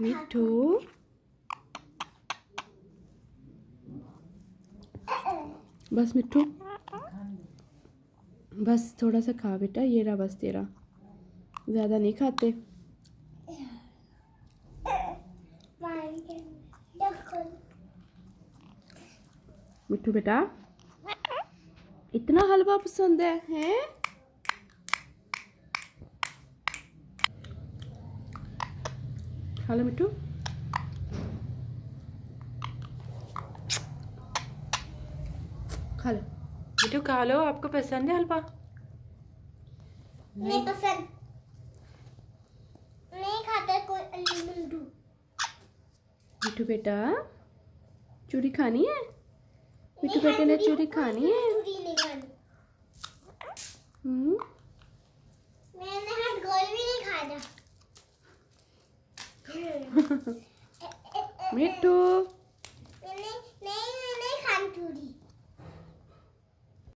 खा बस मिट्टू। बस थोड़ा सा खा बेटा, ये रहा बस तेरा। ज़्यादा नहीं खाते। मिठू बेटा, इतना हलवा पसंद है, हैं? खा लो मिट्टू खा लो मिठू खा लो आपको पसंद है हलवा? नहीं पसंद। नहीं खाता कोई अल्लू मिट्टू बेटा चूड़ी खानी है? मिट्टू बेटे ने चूड़ी खानी है? खाया मिट्टू